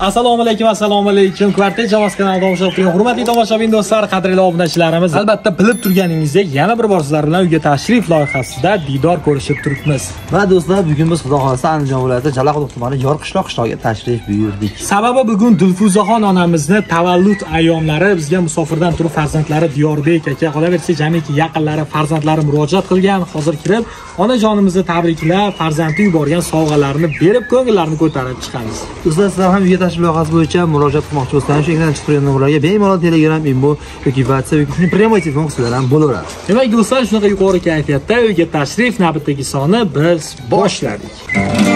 assalomu alaykum assalomu alaykum. Kvartet jamoasi kanaliga tomosha qiling hurmatli tomoshabin do'stlar qadrli obunachilarimiz. Albatta bilib turganingizdek yana bir bor sizlar bilan uyga tashrif loyihasida diydor ko'rishib turibmiz. Va do'stlar bugun biz xudo xohlasa andijon viloyati jalaquduq tumani yorqishloq qishlog'iga tashrif buyurdik. Sababi bugun dilfuzaxon onamizni tavallud ayyomlari bizga musofirdan turib farzandlari diyorbek aka qolaversa jamiki yaqinlari farzandlari murojaat qilgan. Hozir kirib onajonimizni tabriklab farzandi yuborgan sovg'alarni berib ko'ngillarini ko'tarib chiqamiz. Do'stlar sizlar ham uyga tashrif loyihasi bo'yicha murojaat qilmoqchi bo'lsangiz shu ekranda chiqib turgan nomerlarga bemalol telegram immo yoki whatsapp yoki shuni prямой telefon qilsalar ham bo'laveradi. Demak do'stlar shunaqa yuqori kayfiyatda uyga tashrif navbatdagi soni biz boshladik.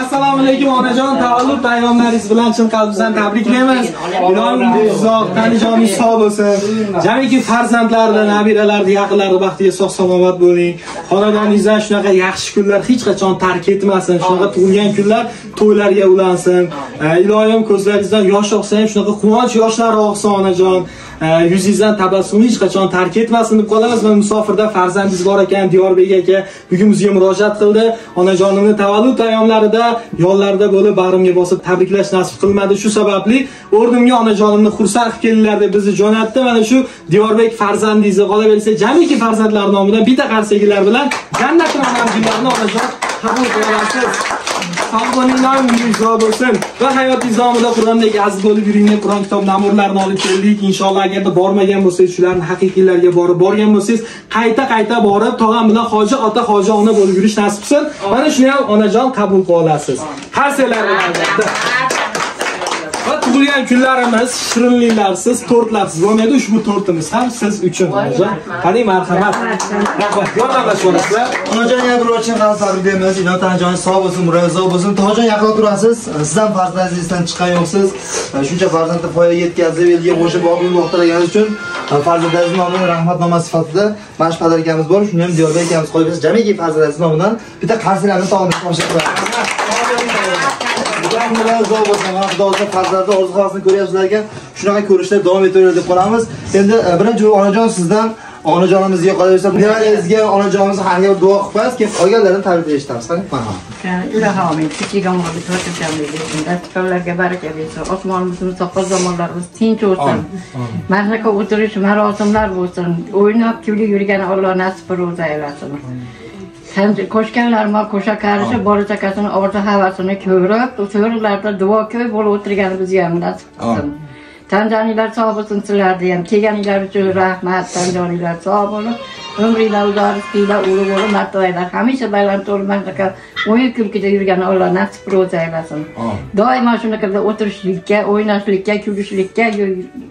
Assalomu alaykum assalomu alaykum onajon tavallud ayyomlaringiz bilan chin qalbimizdan tabriklaymiz. Ilohim uzoq tanijoningiz sog' bo'lsin. Jamiki farzandlarni nabiralarni yaqinlarni baxtiga sog' salomat bo'ling. Xonadoningizdan shunaqa yaxshi kunlar hech qachon tark etmasin. Shunaqa tug'ilgan kunlar to'ylarga ulansin. Ilohim ko'zlaringizdan yosh oqsa ham shunaqa quvonch yoshlari oqsin onajon. Yuzingizdan tabassum hech qachon tark etmasin deb qolamiz. Mana musofirda farzandingiz bor ekan diyorbek aka bugun bizga murojaat qildi. Onajonimni tavallud ayyomlarida yonlarida bo'lib bag'rimga bosib tabriklash nasib qilmadi. Shu sababli o'rnimga onajonimni xursand qilib kelinglar deb bizni jo'natdi. Mana shu diyorbek farzandingizni qolaversa jamiki farzandlar nomidan bitta qarsagilar bilan jannatni onamgillarini onajon qabul qilyapsiz sog' bo'linglar umringiz uzoq bo'lsin. Va hayotingiz davomida qur'ondagi aziz bo'lib yuring qur'on kitob namurlarini olib keldik. Inshaalloh agarda bormagan bo'lsangiz shularni haqiqiylariga borib borgan bo'lsangiz qayta qayta borib tog'am bilan hoji ota hoji ona bo'lib yurish nasib qilsin mana shuni ham onajon qabul qila olasiz. Qarsalar albatta va tug'ilgan kunlarimiz shirinliklarsiz tortlarsiz. Bo'lmaydi ushbu tortimiz ham siz uchun. Onajon qani marhamat. Rahmat. Yordamlashib olasizlar onajon yana bir ochgan qalb tabriklaymiz ilohim tanajoningiz sog' bo'lsin uzoq bo'lsin. Tohirjon yaqinda turasiz. Siz ham farzandingizdan chiqqan yo'qsiz. Shuncha farzandni foyaga yetkazib elga qo'shib boqib boqtirganingiz uchun farzandlaringiz nomidan rahmatnoma sifatida mana shu akamiz bor. Shuni ham diyorbek akamiz qo'yib jamiki farzandlaringiz nomidan bitta qarsilarni tog'ini tomosha qilamiz Alhamdulillah uzoq bo'lsin. Mana Xudo o'zi farzandni orzu havasini ko'ryapsizlar ekan. Shunaqa ko'rishlar davom etaveradi deb qolamiz. Endi e, birinchi onajon sizdan onajonimizga qolaversa, nevarangizga onajonimizni har gal duo qilib qo'yasiz, keyin qolganlarini tabriklaymiz eshitamiz. Qani? Marhamat. kichik omonlik xotirjamlik bersin dasturlarga baraka bersin osmonimiz musaffo zamonlarimiz tinch bo'lsin mana shunaqa o'tirish marosimlar bo'lsin o'ynab kulib yurgan olloh nasib ro'za aylasin qo'shganlarma qo'sha qarishib bola chaqasini orzu havasini ko'rib so'ringlarda duo ko'p bo'lib o'tirgani bizga ham nasib qilsin tan joninglar sog' bo'lsin sizlarni ham kelganinglar uchun rahmat tan joninglar sog' bo'lib umringlar uzoq rizqinglar ulug' bo'lib martabalar hamisha bayram to'lib mana shunaqa o'yin kulgida yurgan alloh nasib ro'za aylasin doimo shunaqa o'tirishlikka o'ynashlikka kulishlikka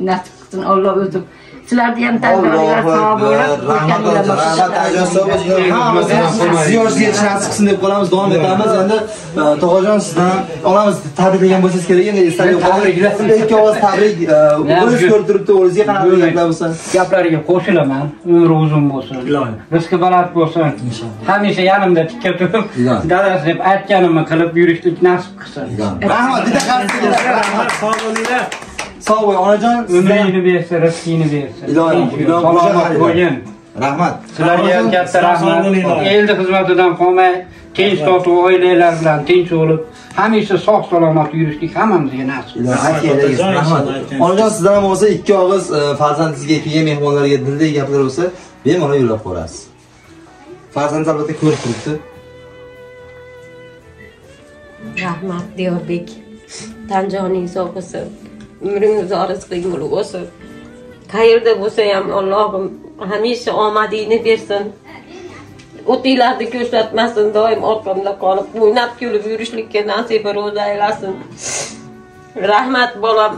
nasib qilsin olloh o'zi sizlarni ham tan joninglar sog' bo'lib Ziyosga yetish nasib qilsin deb qolamiz, davom etamiz. Endi e, Tog'ajon sizdan olamiz tabriklagan bo'lsangiz kerak. Endi. Ikki ovoz tabrik bo'lish ko'rib turibdi. O'zingizga qanaqa gaplar bo'lsa. gaplariga qo'shilaman. Umri uzun bo'lsin. Rizqi baland bo'lsin. Hamisha yonimda tikka turib dadasi deb aytganimni qilib yurishlik nasib qilsin. Rahmat, bitta qarshi rahmat sog' bo'linglar Sog' bo'ling, onajon. umringni bersin rizqingni bersin Ilohim, salomat bo'lgin rahmat. Sizlarga ham katta rahmat. elni xizmatidan qolmay tinch totuv oilalar bilan tinch bo'lib hamisha sog' salomat yurishlik hammamizga nasib rahmat. onajon sizdan ham bo'lsa ikki og'iz e, farzandingizga kelgan mehmonlarga dildagi gaplar bo'lsa bemalol yo'llab qo'yasiz farzand albatta ko'rib turibdi. Rahmat diyorbek tanjoning sog' bo'lsin umringiz rizqing mo'l bo'lsin qayerda bo'lsa ham allohim hamisha omadingni bersin. O'tinglarni ko'rsatmasin doim orqamda qolib o'ynab kulib yurishlikka nasiba ro'za aylasin. Rahmat bolam.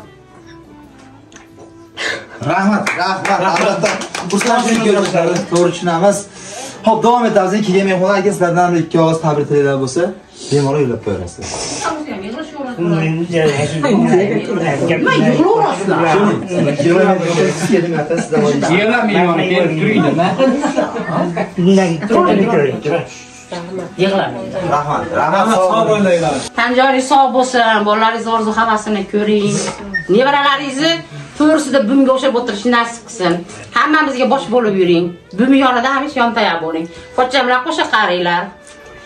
Rahmat rahmat. Albatta xursandchilik to'g'ri tushunamiz. Ho'p davom etamiz. Endi kelgan mehmonlar aka sizlardan ham ikki og'iz tabrik tilaklar bo'lsa bemalol yo'llab qo'yaverasiz yig'lab mehmon kelib turinglar rahmat rahmat Rahmat, sog' sog' sog' bo'lsin, bolalaringiz orzu havasini ko'ring. Nevaralaringizni to'g'risida bunga o'xshab o'tirishni nasib qilsin. Hammamizga bosh bo'lib yuring. Bumi yonida hamisha yontayoq bo'ling. Pochcha bilan qo'sha qaranglar.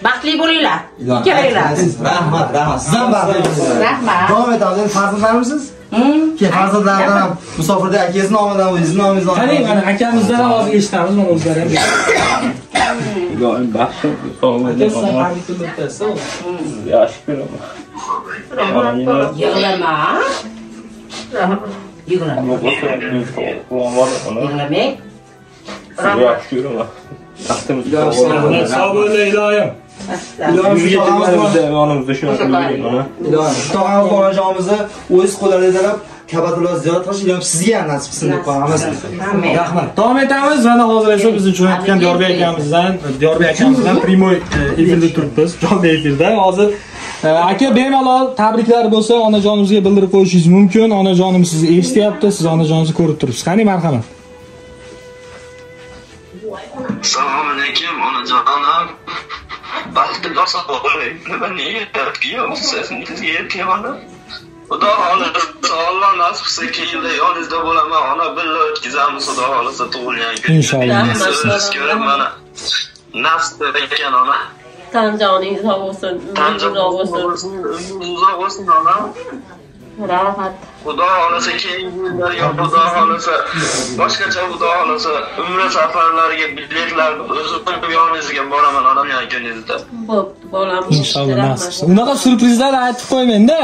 Baxtli bo'linglar. Ikkalanglar. rahmat rahmat siz ham baxtli bo'linglar Rahmat. davom etamiz endi farzandlarimisiz Hmm. keyin farzandlardan ham musofirda akangizni nomidan o'zingizni nomingizdan Qani, mana akamizdan ham hozir eshitamiz, mana o'zlari ham. Ilohim baxshi sog'lik Aka, sizdan tabrik tilab o'tasiz. yaxshi ko'raman. Yig'lama. Yig'lama. Yig'lamang. Yaxshi ko'raman. Baxtimiz Rahmat, Sog' shu yonimizda shu tog'amiz onajonimizni o'z qo'llariga tarab kabatullo ziyorat qilish ilohim sizga ham nasib qilsin deb qo'yamiz Rahmat. Davom etamiz. Mana hozir esa bizni jo'natgan Diyorbek akamizdan, Diyorbek akamizdan primoy e, efirda turibmiz. Jonli efirda. Hozir e, aka bemalol tabriklar bo'lsa onajonimizga bildirib qo'yishingiz mumkin. Onajonim sizni eshityapti, siz onajoningizni ko'rib turibsiz. Qani marhamat. assalomu alaykum onajonim baxtli oson bo'ling nima niyatga sizga erkaman xudo xohlasa olloh nasib qilsa ikki yilda yoningizda bo'laman ona birga o'tkazamiz xudo xohlasa tug'ilgan kun Inshaalloh. siz ko'rib mana nafs ekan ona tanjoning sog' bo'lsin umringiz uzoq bo'lsin uzoq bo'lsin ona rahmat xudo xohlasa keyingi yillarga xudo xohlasa boshqacha xudo xohlasa umra safarlariga biletlarni o'zim yoningizga boraman onam kuningizda bo'pti bolam Inshaalloh nasib qilsa. Unaqa surprizlar aytib qo'ymang-da.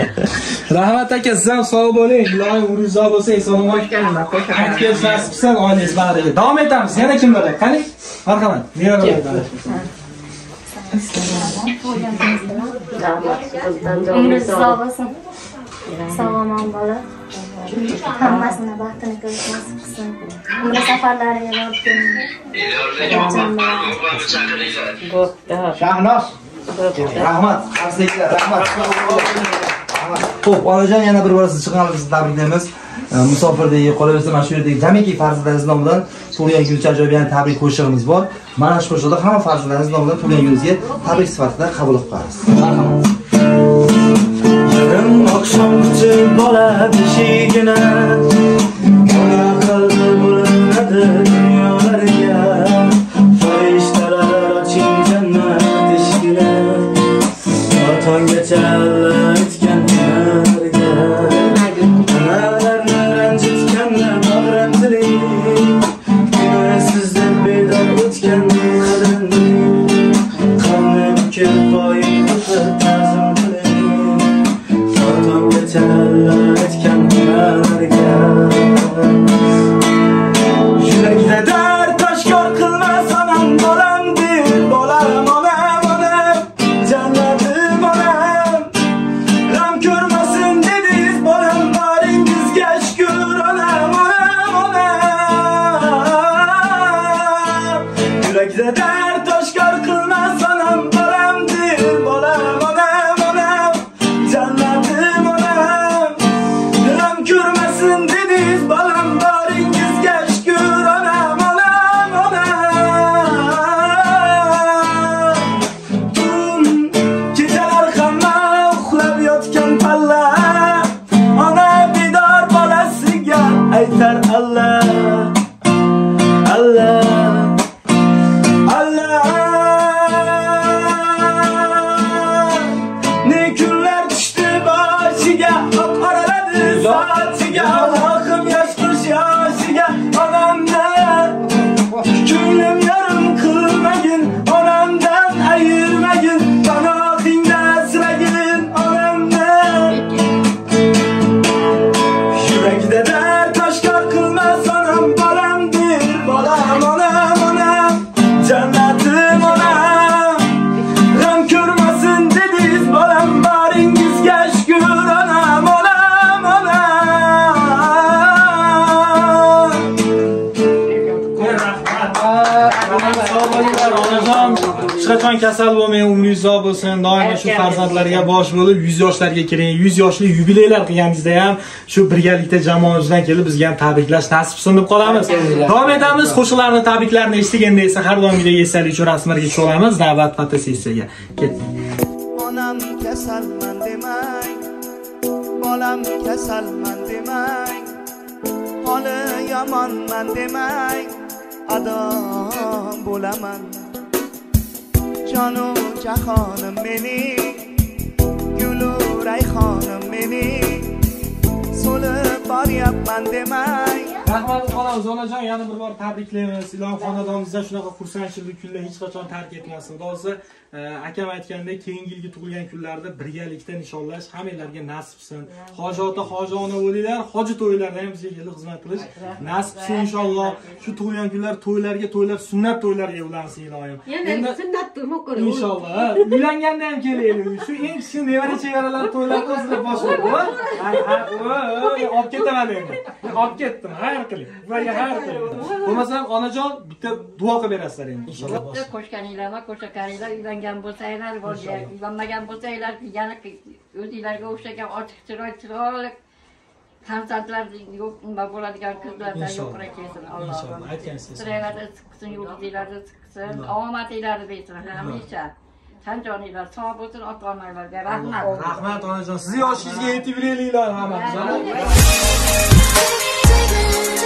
Rahmat aka, siz ham sog' bo'ling. Ilohim umringiz bo'lsa, eson omon aytgan nasib qilsin oilangiz bag'riga. Davom etamiz. Yana kimlar? Qani? Marhamat. Umringiz uzoq bo'lsin sog' omon bo'lib hammasini baxtini ko'rish nasib qilsin umra safarlariga borib bo'pti shahnoz rahmat. Qarsaklar rahmat. Ho'p onajon yana bir chiqqan sizni tabriklaymiz E, musofirdagi qolaversa mana shu yerdagi jamiki farzandlaringiz nomidan tug'ilgan kungacha ajoyib yana tabrik qo'shig'imiz bor. Mana shu qo'shiqda hamma farzandlaringiz nomidan tug'ilgan kuningizga tabrik sifatida qabul qilib qo'yamiz marhamat Yarın I have to. kechgur onam onam onam hechqachon kasal bo'lmang umri uzoq bo'lsin. Doimo shu farzandlarga bosh bo'lib yuz yoshlarga kiring yuz yoshli yubileylar qilganingizda ham. Shu birgalikda jamoamizdan kelib bizga ham tabriklash nasib qilsin deb qolamiz davom etamiz. Qo'shiqlarni tabriklarni eshitdik esa har doimgidek esdalik uchun rasmlarga tushib olamiz navbat fotosessiyaga. Ketdik. Kasalman demang bolam kasalman demang holi yomonman demang adom bo'laman. Jonu jahonim mening gulu rayhonim mening so'lib boryapman demang rahmat xonamiz onajon yana bir bor tabriklaymiz ilon xonadonimizda shunaqa xursandchilik kunlar hech qachon tark etmasin xudo xohlasa e, akam aytganidek keyingi yilgi tug'ilgan kunlarda birgalikda nishonlash hammanglarga nasib qilsin hoji ota hoji ona bo'linglar hoji to'ylarda ham bizga kelib xizmat qilish nasib qilsin inshaalloh shu tug'ilgan kunlar to'ylarga to'ylar sunnat to'ylarga ulansin iloyim Endi sunnat ko'ring. inshaalloh ha. uylanganda ham kelaylik shu eng kichkina nevara chevaralar to'ylarni o'zida ha? Ha, ha, o, olib ketaman endi olib ketdim xayr qiling ularga xayr qiling bo'lmasam onajon bitta duo qilib berasizlar endi inshaalloh Bitta qo'shganinglarma qo'shaqaringlar uylangan bo'lsanglar uylanmagan bo'lsanglar yana o'zinglarga o'xshagan ochiq chiroy chiroyli farzandlar yo'q nima bo'ladigan qizlardan yo'qroq kelsin Inshaalloh, alloh aytgansiz. siraylarni chiqsin yulduzinglarni chiqsin omadinglarni bersin hamisha. Tan joninglar sog' bo'lsin ota onalarga rahmat. Rahmat onajon. Sizni yoshingizga yetib yurayliklar hammamiz ha? Listen.